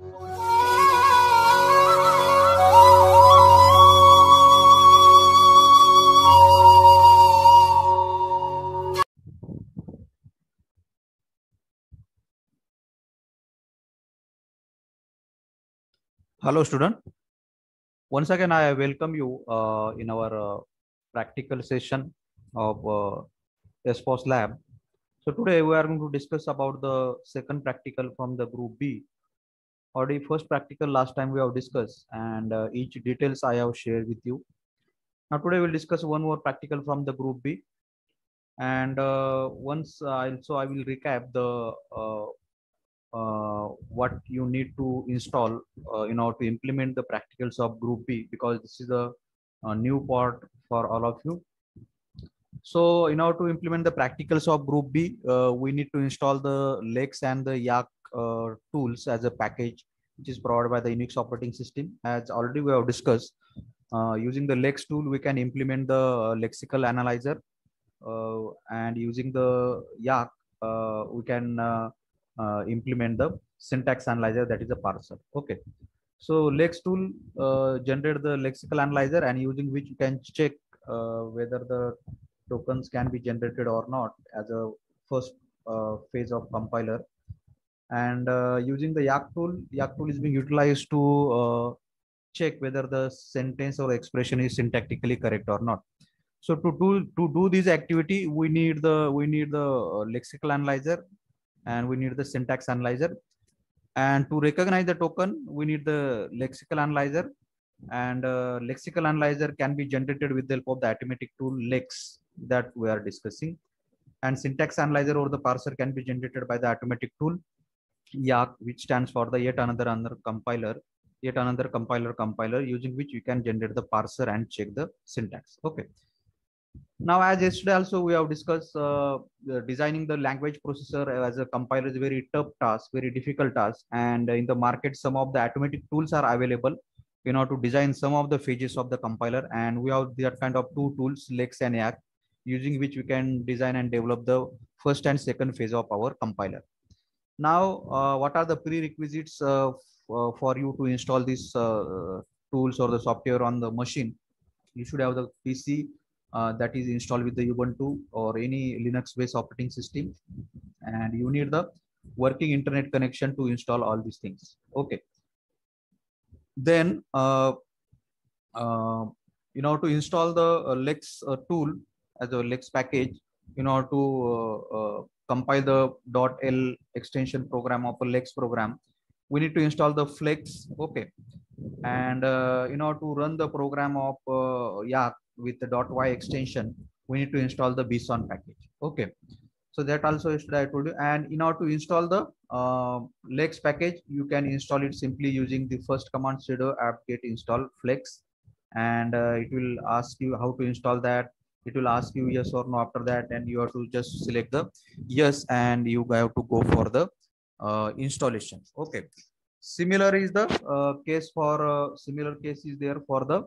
Hello, student. Once again, I welcome you uh, in our uh, practical session of uh, SPOS lab. So today we are going to discuss about the second practical from the group B. Already first practical last time we have discussed and uh, each details I have shared with you. Now today we'll discuss one more practical from the group B. And uh, once uh, also I will recap the uh, uh, what you need to install uh, in order to implement the practicals of group B because this is a, a, new part for all of you. So in order to implement the practicals of group B, we need to install the Lex and the Yacc uh, tools as a package which is provided by the Unix operating system. As already we have discussed, uh, using the Lex tool, we can implement the uh, lexical analyzer and using the Yacc, we can uh, implement the syntax analyzer that is a parser okay so lex tool uh, generate the lexical analyzer and using which you can check uh, whether the tokens can be generated or not as a first uh, phase of compiler and uh, using the yacc tool yacc tool is being utilized to uh, check whether the sentence or expression is syntactically correct or not. So to do to do this activity we need the we need the lexical analyzer and we need the syntax analyzer. And to recognize the token we need the lexical analyzer. And uh, lexical analyzer can be generated with the help of the automatic tool lex that we are discussing. And syntax analyzer or the parser can be generated by the automatic tool yacc which stands for the yet another another compiler yet another compiler compiler using which you can generate the parser and check the syntax. Okay. Now as yesterday also we have discussed uh, designing the language processor as a compiler is a very tough task very difficult task. And in the market some of the automatic tools are available you know to design some of the phases of the compiler. And we have that kind of two tools lex and yacc using which we can design and develop the first and second phase of our compiler now uh, what are the prerequisites uh, for you to install these uh, tools or the software on the machine you should have the pc uh, that is installed with the Ubuntu or any Linux based operating system. And you need the working internet connection to install all these things. Okay. Then, uh, uh, you know, to install the uh, Lex uh, tool as a Lex package, you know to uh, compile the dot .l extension program of a Lex program, we need to install the Flex. Okay. And in order to run the program of Yacc, with the dot .y extension, we need to install the Bison package. Okay. So that also is I told you. And in order to install the uh, Lex package, you can install it simply using the first command sudo apt-get install flex. And uh, it will ask you how to install that. It will ask you yes or no after that. And you have to just select the yes and you have to go for the uh, installation. Okay. Similar is the uh, case for uh, similar case is there for the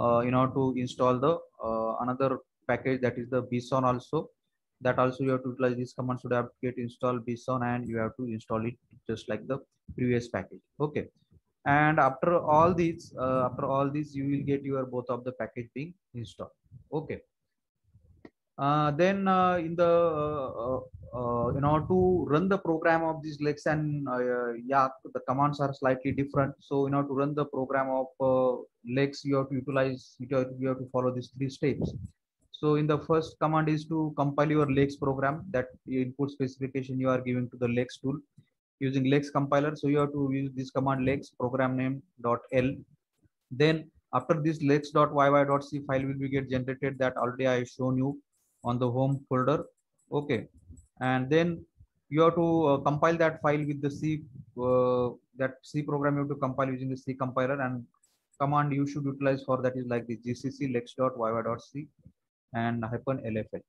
uh, you know to install the uh, another package that is the Bison also that also you have to utilize this command should have get install Bison and you have to install it just like the previous package okay and after all these uh, after all these you will get your both of the package being installed okay then uh, in the uh, uh, order to run the program of these lex and uh, yak the commands are slightly different. So in order to run the program of uh, lex you have to utilize you have, you have to follow these three steps. So in the first command is to compile your lex program. That input specification you are giving to the lex tool. Using lex compiler so you have to use this command lex program name dot l. Then after this lex.yy.c file will be get generated that already i shown you on the home folder okay. And then you have to uh, compile that file with the C uh, that C program you have to compile using the C compiler and command you should utilize for that is like the gcc lex.yy.c and hyphen lfl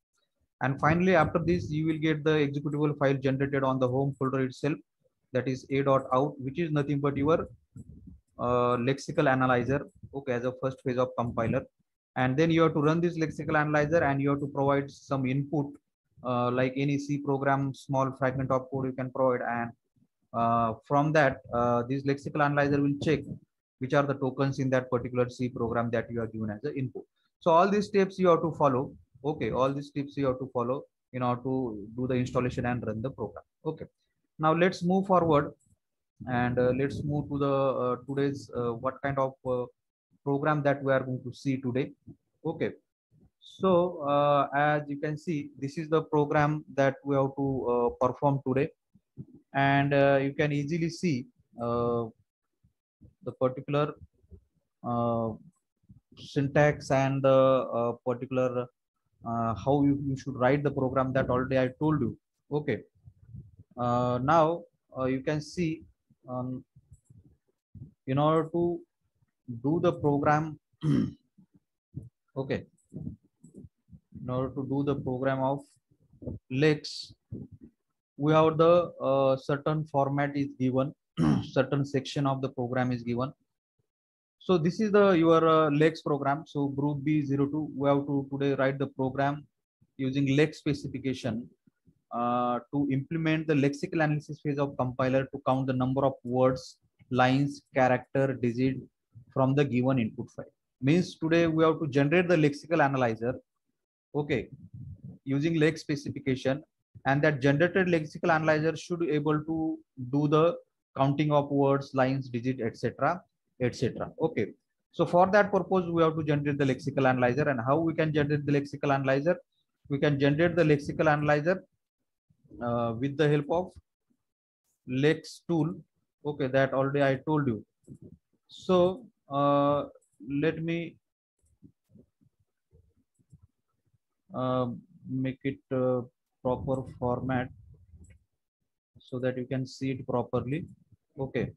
and finally after this you will get the executable file generated on the home folder itself that is a.out which is nothing but your uh, lexical analyzer okay as a first phase of compiler and then you have to run this lexical analyzer and you have to provide some input uh, like any C program, small fragment of code you can provide and uh, from that, uh, this lexical analyzer will check which are the tokens in that particular C program that you are given as an input. So all these steps you have to follow. Okay, all these steps you have to follow in order to do the installation and run the program. Okay, now let's move forward and uh, let's move to the uh, today's uh, what kind of program that we are going to see today. Okay, so uh, as you can see, this is the program that we have to uh, perform today, and uh, you can easily see uh, the particular uh, syntax and the uh, particular how you, you should write the program that already I told you. Okay. Now you can see um, in order to do the program okay. In order to do the program of lex we have the uh, certain format is given certain section of the program is given. So this is the your uh, lex program. So group b02 we have to today write the program using lex specification uh, to implement the lexical analysis phase of compiler to count the number of words lines character digit from the given input file means today we have to generate the lexical analyzer okay using lex specification and that generated lexical analyzer should be able to do the counting of words lines digit etc etc okay. So for that purpose we have to generate the lexical analyzer and how we can generate the lexical analyzer? We can generate the lexical analyzer uh, with the help of lex tool okay that already i told you. So uh, let me uh, make it uh, proper format so that you can see it properly. Okay.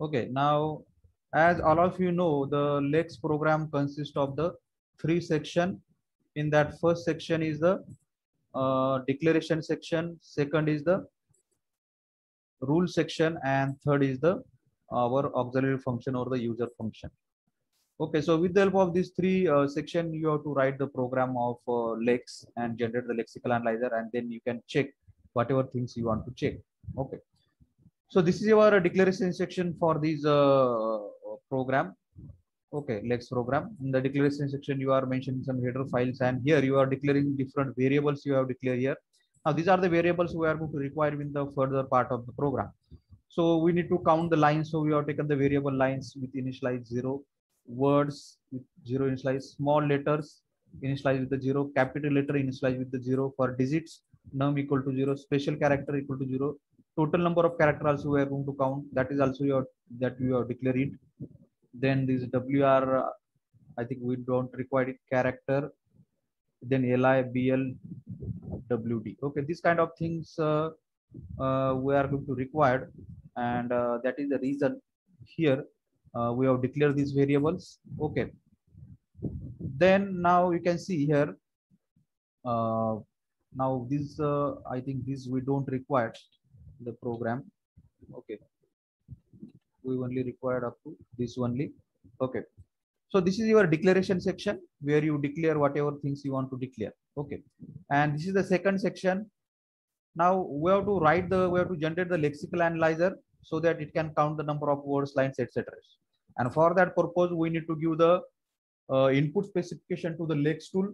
Okay. Now as all of you know the lex program consists of the three section. In that first section is the uh, declaration section. Second is the rule section and third is the our auxiliary function or the user function. Okay so with the help of these three uh, section you have to write the program of uh, lex and generate the lexical analyzer and then you can check whatever things you want to check. Okay. So this is your declaration section for this uh, program. Okay lex program. In the declaration section you are mentioning some header files and here you are declaring different variables you have declared here now these are the variables we are going to require in the further part of the program. So we need to count the lines. So we have taken the variable lines with initialize zero words with zero initialize small letters initialize with the zero capital letter initialize with the zero for digits num equal to zero special character equal to zero. Total number of character also we are going to count. That is also your that you are declaring then this wr i think we don't require it character then li bl wd okay these kind of things uh, uh, we are going to require and uh, that is the reason here uh, we have declared these variables. Okay. Then now you can see here uh, now this uh, i think this we don't require the program. Okay. We only required up to this only. Okay so this is your declaration section where you declare whatever things you want to declare. Okay. And this is the second section. Now we have to write the we have to generate the lexical analyzer so that it can count the number of words lines etc and for that purpose we need to give the uh, input specification to the lex tool.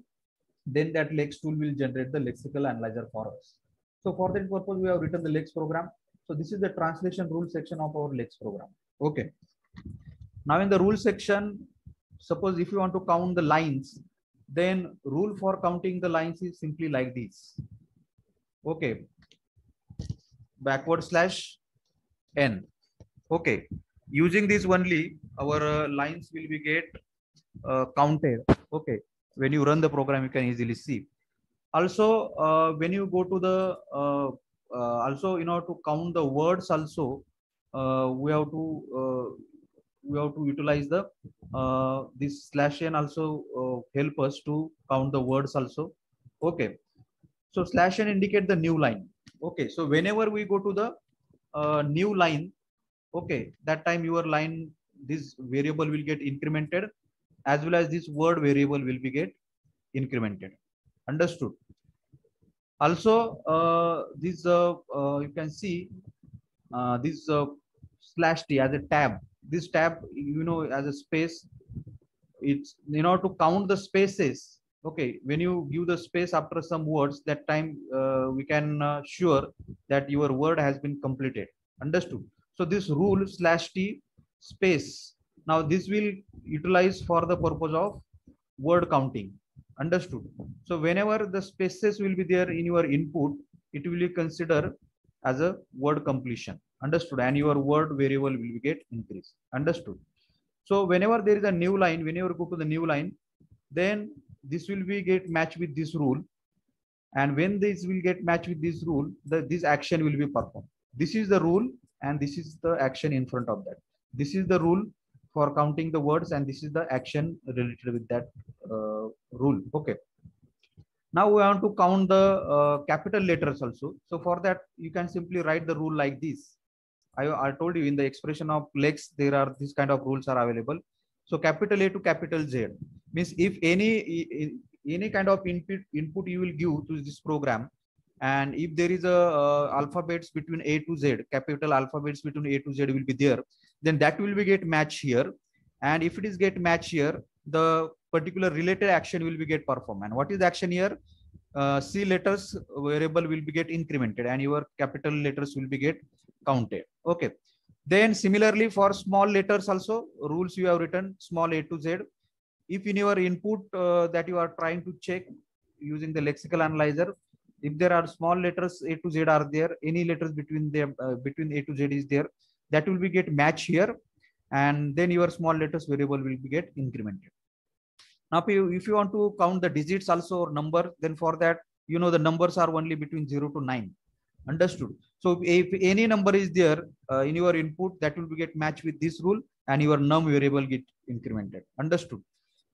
Then that lex tool will generate the lexical analyzer for us. So for that purpose we have written the lex program. So this is the translation rule section of our lex program. Okay. Now in the rule section suppose if you want to count the lines then rule for counting the lines is simply like this. Okay. Backward slash n. Okay. Using this only our uh, lines will be get uh, counted. Okay. When you run the program you can easily see. Also uh, when you go to the uh, uh, also you know, to count the words also uh, we have to we have to utilize the uh, this slash n also uh, help us to count the words also. Okay. So slash n indicate the new line. Okay. So whenever we go to the uh, new line okay that time your line this variable will get incremented as well as this word variable will be get incremented. Understood? Also, uh, this uh, uh, you can see uh, this uh, slash t as a tab. This tab, you know, as a space. It's you know to count the spaces. Okay, when you give the space after some words, that time uh, we can uh, sure that your word has been completed. Understood? So this rule slash t space. Now this will utilize for the purpose of word counting understood so whenever the spaces will be there in your input it will be considered as a word completion. Understood. And your word variable will get increased. Understood. So whenever there is a new line whenever you go to the new line then this will be get matched with this rule. And when this will get matched with this rule the this action will be performed. This is the rule and this is the action in front of that. This is the rule for counting the words and this is the action related with that uh, rule. Okay now we want to count the uh, capital letters also. So for that you can simply write the rule like this. I, I told you in the expression of lex there are these kind of rules are available. So capital a to capital z means if any any kind of input input you will give to this program and if there is a uh, alphabets between a to z capital alphabets between a to z will be there then that will be get match here. And if it is get match here the particular related action will be get performed. And what is the action here? Uh, c letters variable will be get incremented and your capital letters will be get counted. Okay. Then similarly for small letters also rules you have written small a to z. If in your input uh, that you are trying to check using the lexical analyzer if there are small letters a to z are there any letters between them uh, between a to z is there that will be get match here. And then your small letters variable will be get incremented now if you, want to count the digits also or number then for that you know the numbers are only between 0 to 9 understood? So if any number is there uh, in your input that will be get matched with this rule and your num variable get incremented. Understood?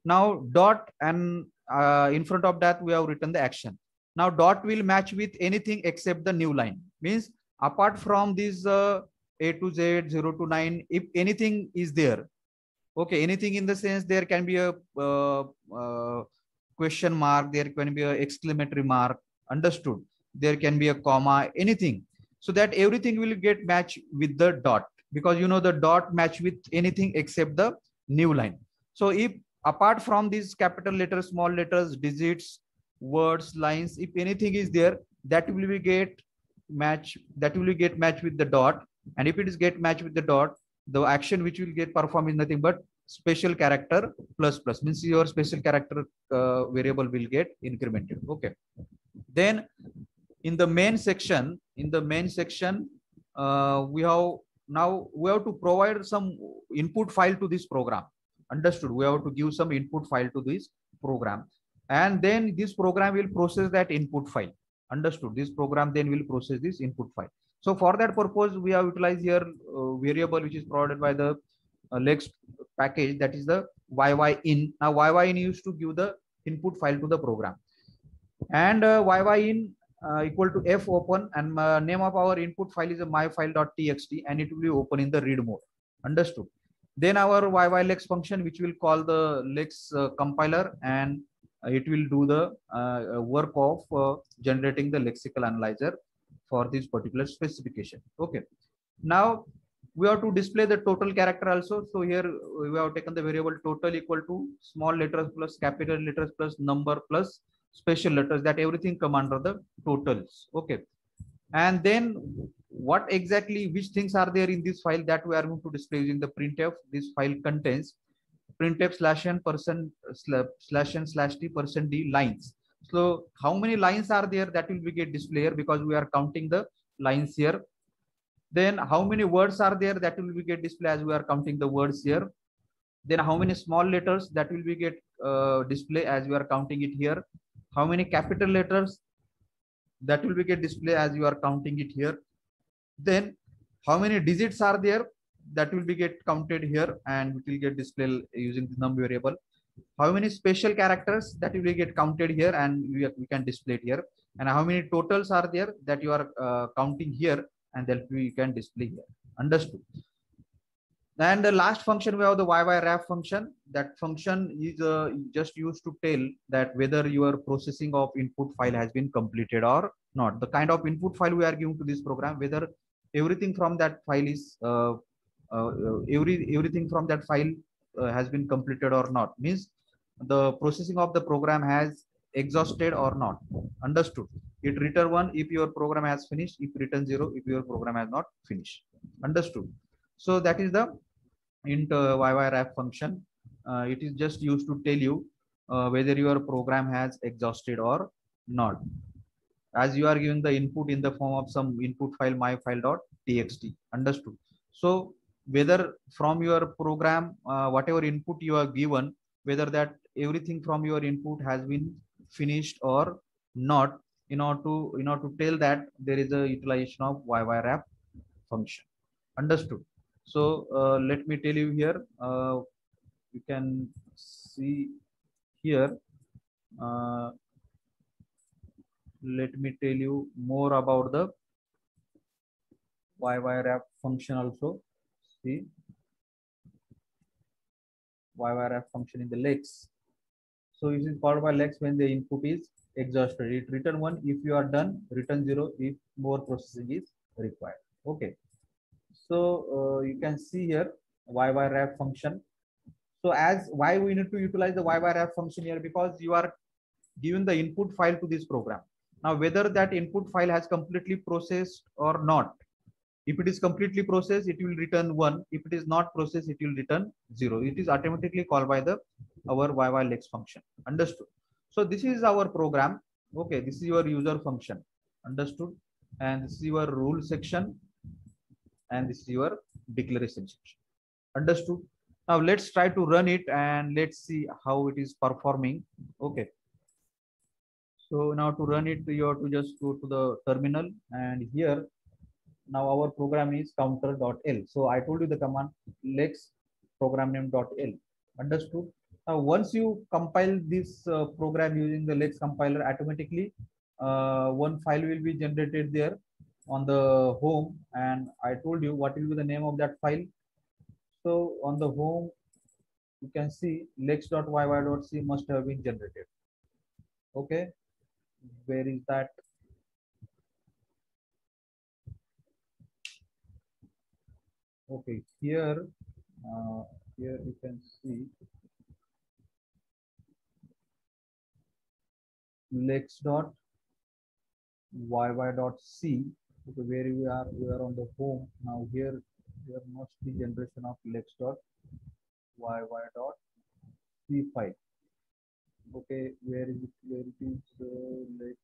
Now dot and uh, in front of that we have written the action. Now dot will match with anything except the new line. Means apart from this uh, a to Z, 0 to 9, if anything is there. Okay, anything in the sense there can be a uh, uh, question mark, there can be an exclamatory mark, understood. There can be a comma, anything. So that everything will get matched with the dot because you know the dot match with anything except the new line. So if apart from these capital letters, small letters, digits, words, lines, if anything is there, that will be get match, that will get matched with the dot and if it is get matched with the dot, the action which will get performed is nothing but special character plus plus means your special character uh, variable will get incremented. Okay. Then in the main section, in the main section, uh, we have now we have to provide some input file to this program. Understood? We have to give some input file to this program. And then this program will process that input file. Understood? This program then will process this input file. So for that purpose, we have utilized here uh, variable which is provided by the uh, Lex package that is the YYIN. Now YYIN used to give the input file to the program. And uh, YYIN uh, equal to F open and uh, name of our input file is a myfile.txt and it will be open in the read mode. Understood? Then our YYLex function which will call the Lex uh, compiler and it will do the uh, work of uh, generating the lexical analyzer for this particular specification. Okay. Now we have to display the total character also. So here we have taken the variable total equal to small letters plus capital letters plus number plus special letters that everything come under the totals. Okay. And then what exactly which things are there in this file that we are going to display using the printf. This file contains printf slash n percent slash n slash t percent d lines so how many lines are there that will be get display here because we are counting the lines here. Then how many words are there that will be get display as we are counting the words here. Then how many small letters that will be get uh, display as we are counting it here. How many capital letters that will be get display as you are counting it here. Then how many digits are there that will be get counted here and it will get displayed using the num variable how many special characters that will get counted here and we, can display it here and how many totals are there that you are uh, counting here and that we can display here understood And the last function we have the ywrap function. That function is uh, just used to tell that whether your processing of input file has been completed or not. The kind of input file we are giving to this program, whether everything from that file is uh, uh, every everything from that file uh, has been completed or not. Means the processing of the program has exhausted or not. Understood? It return one if your program has finished. If return zero if your program has not finished. Understood? So that is the int uh, ywrap function. Uh, it is just used to tell you uh, whether your program has exhausted or not. As you are giving the input in the form of some input file myfile.txt. Understood? So whether from your program, uh, whatever input you are given, whether that everything from your input has been finished or not, in order to in order to tell that there is a utilization of ywrap function. Understood? So uh, let me tell you here, uh, you can see here. Uh, let me tell you more about the ywrap function also. See ywrap function in the lex. So it is called by lex when the input is exhausted. It return one if you are done, return zero if more processing is required. Okay. So uh, you can see here ywrap function. So as why we need to utilize the ywrap function here because you are given the input file to this program. Now whether that input file has completely processed or not. If it is completely processed, it will return one. If it is not processed, it will return zero. It is automatically called by the our yylex function. Understood? So this is our program. Okay, this is your user function. Understood? And this is your rule section and this is your declaration section. Understood? Now let's try to run it and let's see how it is performing. Okay. So now to run it, you have to just go to the terminal and here now our program is counter.l. So I told you the command lex program name.l. Understood? Now once you compile this uh, program using the lex compiler automatically, uh, one file will be generated there on the home and I told you what will be the name of that file. So on the home, you can see lex.yy.c must have been generated. Okay, where is that? Okay, here, uh, here you can see lex dot yy dot c. Okay, where we are we are on the home. Now here there must be generation of lex dot yy dot c file okay where is it where it is uh, lex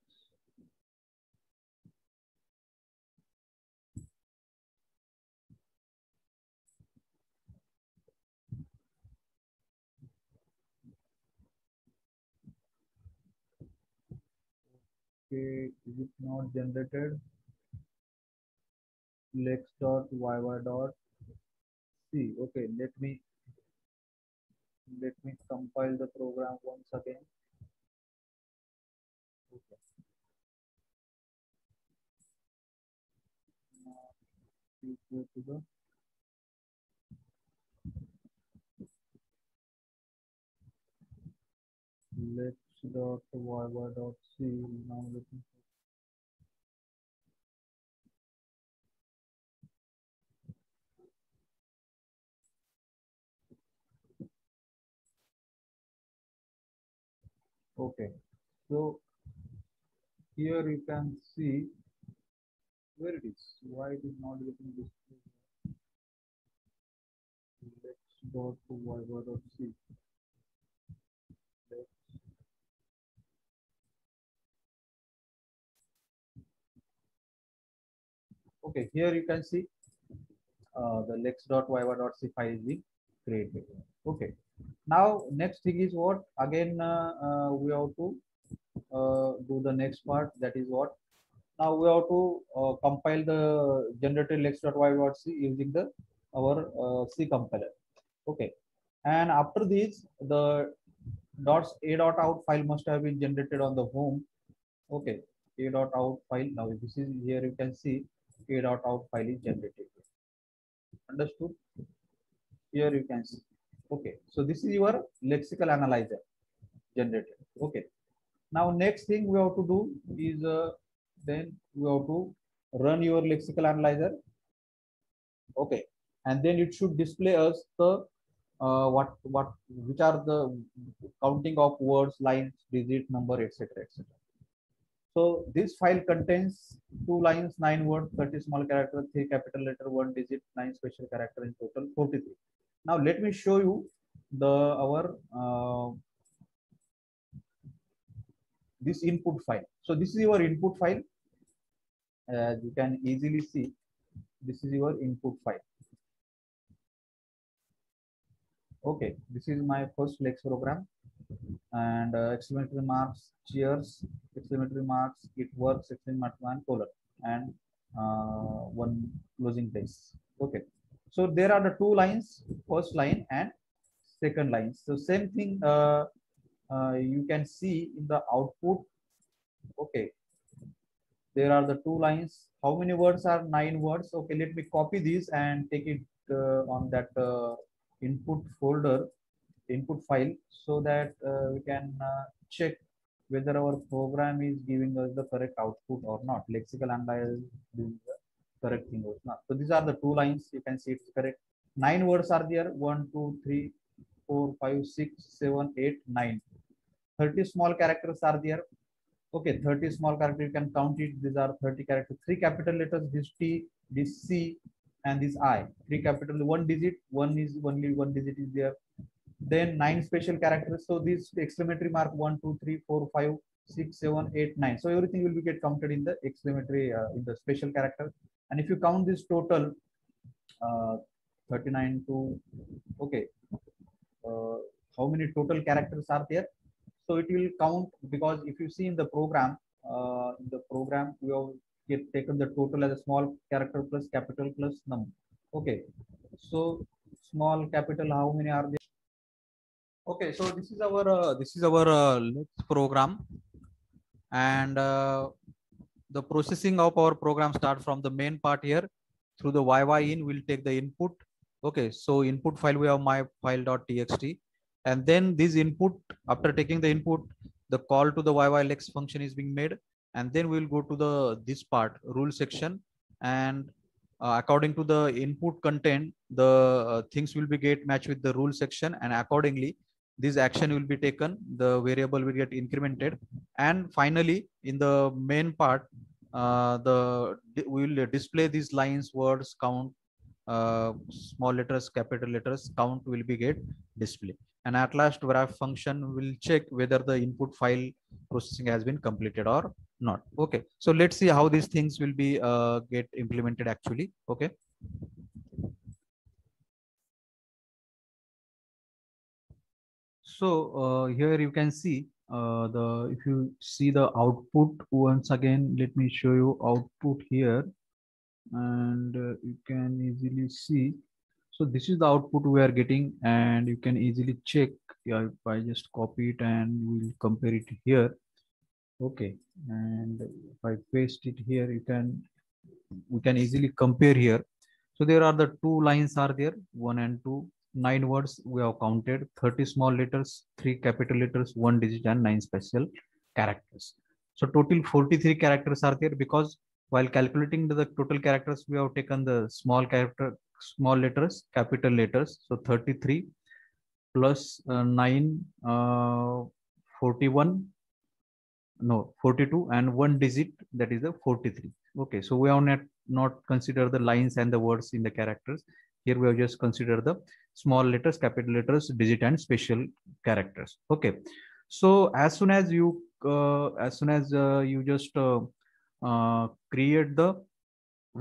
okay is it not generated? Lex dot yy dot c. Okay let me let me compile the program once again. Okay. Go to the lex dot yy dot c now looking Okay, so here you can see where it is. Why it is not getting displayed? Let's go to y.c. Let's Okay, here you can see uh, the lex.yy.c file is being created. Okay, now next thing is what? Again uh, uh, we have to uh, do the next part that is what? Now we have to uh, compile the generated lex.y.c using the our uh, c compiler. Okay and after this the dots a dot out file must have been generated on the home. Okay a dot out file. Now this is here you can see a dot out file is generated. Understood? Here you can see. Okay so this is your lexical analyzer generated. Okay now next thing we have to do is uh, then we have to run your lexical analyzer. Okay and then it should display us the uh, what what which are the counting of words lines digit number etc etc so this file contains two lines nine words 30 small characters, three capital letter one digit nine special character in total 43 now let me show you the our uh, this input file. So this is your input file. As you can easily see this is your input file. Okay this is my first lex program and uh, exclamatory marks cheers. Exclamatory marks it works. Exclamatory mark one colon and uh, one closing brace okay. So there are the two lines first line and second line. So same thing uh, uh, you can see in the output. Okay. There are the two lines. How many words are nine words? Okay let me copy this and take it uh, on that uh, input folder input file so that uh, we can uh, check whether our program is giving us the correct output or not. Lexical analysis doing the correct thing or not. So these are the two lines. You can see it's correct. Nine words are there. One two three four five six seven eight nine. 30 small characters are there. Okay 30 small characters. You can count it. These are 30 characters. Three capital letters this t this c and this i. Three capital one digit. One is only one digit is there then nine special characters. So this exclamatory mark one two three four five six seven eight nine. So everything will be get counted in the exclamatory uh, in the special character. And if you count this total uh, 39 to okay uh, how many total characters are there? So it will count because if you see in the program uh, in the program we have get taken the total as a small character plus capital plus num okay. So small capital how many are there okay so this is our uh, this is our uh, next program. And uh, the processing of our program start from the main part here. Through the yy in we'll take the input. Okay so input file we have my file.txt and then this input after taking the input the call to the yylex function is being made. And then we'll go to the this part rule section. And uh, according to the input content the uh, things will be get matched with the rule section. And accordingly this action will be taken the variable will get incremented. And finally in the main part uh, the we will display these lines words count uh, small letters capital letters count will be get display and at last wrap function will check whether the input file processing has been completed or not. Okay. So let's see how these things will be uh, get implemented actually. Okay so uh, here you can see uh, the if you see the output once again let me show you output here. And uh, you can easily see. So this is the output we are getting and you can easily check. Yeah, if I just copy it and we'll compare it here. Okay and if I paste it here you can we can easily compare here. So there are the two lines are there one and two nine words we have counted. 30 small letters three capital letters one digit and nine special characters. So total 43 characters are there because while calculating the total characters we have taken the small character small letters capital letters. So 33 plus, uh, 9 uh, 41 no 42 and one digit that is the 43 okay so we have not not consider the lines and the words in the characters here we have just considered the small letters capital letters digit and special characters. Okay. So as soon as you uh, as soon as uh, you just uh, uh create the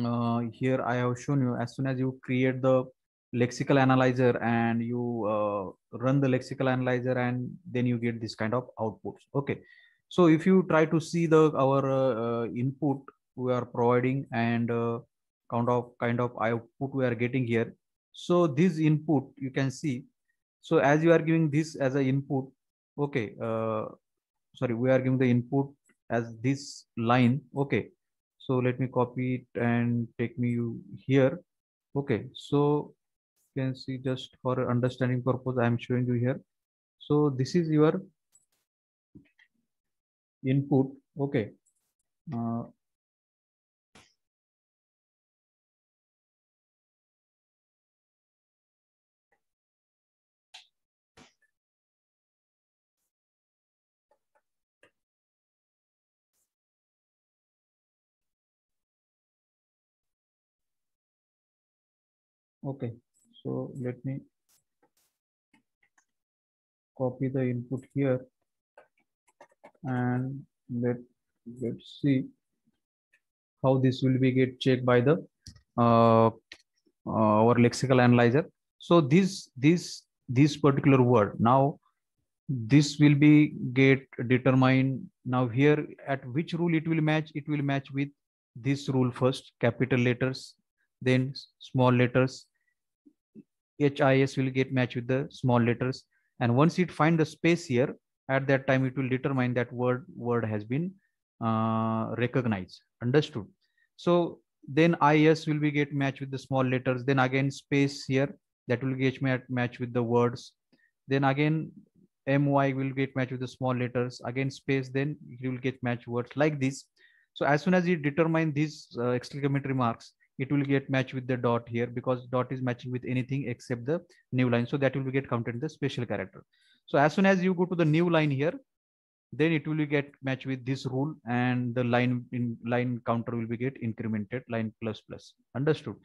uh, here i have shown you as soon as you create the lexical analyzer and you uh, run the lexical analyzer and then you get this kind of outputs. Okay. So if you try to see the our input we are providing and kind of kind of output we are getting here so this input you can see so as you are giving this as an input okay uh, sorry we are giving the input as this line okay so let me copy it and take me you here okay so you can see just for understanding purpose, I am showing you here. So this is your input. Okay. Uh, okay. So let me copy the input here and let let's see how this will be get checked by the uh, uh, our lexical analyzer. So this this this particular word now this will be get determined now here at which rule it will match? It will match with this rule first capital letters then small letters HIS will get matched with the small letters. And once it find the space here, at that time it will determine that word word has been uh, recognized, understood. So then IS will be get matched with the small letters. Then again space here that will get match, match with the words. Then again MY will get matched with the small letters. Again space, then it will get matched words like this. So as soon as you determine these uh, exclamatory marks, it will get matched with the dot here because dot is matching with anything except the new line. So that will get counted in the special character. So as soon as you go to the new line here, then it will get matched with this rule and the line in line counter will be get incremented line plus plus understood.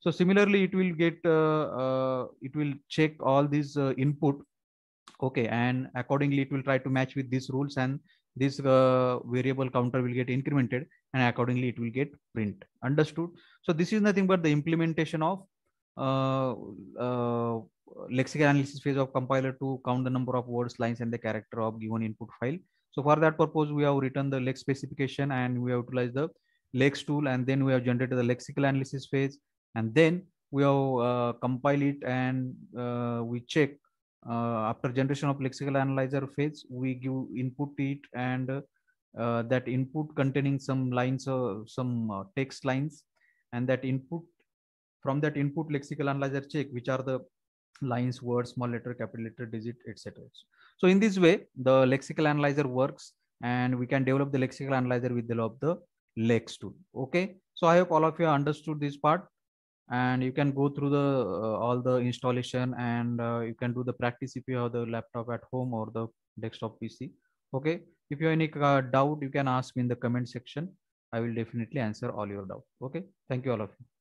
So similarly, it will get, uh, uh, it will check all these uh, input. Okay. And accordingly, it will try to match with these rules and this uh, variable counter will get incremented and accordingly it will get print. Understood? So this is nothing but the implementation of uh, uh, lexical analysis phase of compiler to count the number of words lines and the character of given input file. So for that purpose we have written the lex specification and we have utilized the lex tool and then we have generated the lexical analysis phase. And then we have uh, compile it and uh, we check after generation of lexical analyzer phase, we give input to it and uh, that input containing some lines or some uh, text lines and that input from that input lexical analyzer check which are the lines words small letter capital letter digit etc so in this way the lexical analyzer works and we can develop the lexical analyzer with the help of the lex tool. Okay? So i hope all of you understood this part and you can go through the uh, all the installation and uh, you can do the practice if you have the laptop at home or the desktop pc okay? If you have any uh, doubt you can ask me in the comment section. I will definitely answer all your doubt. Okay? Thank you all of you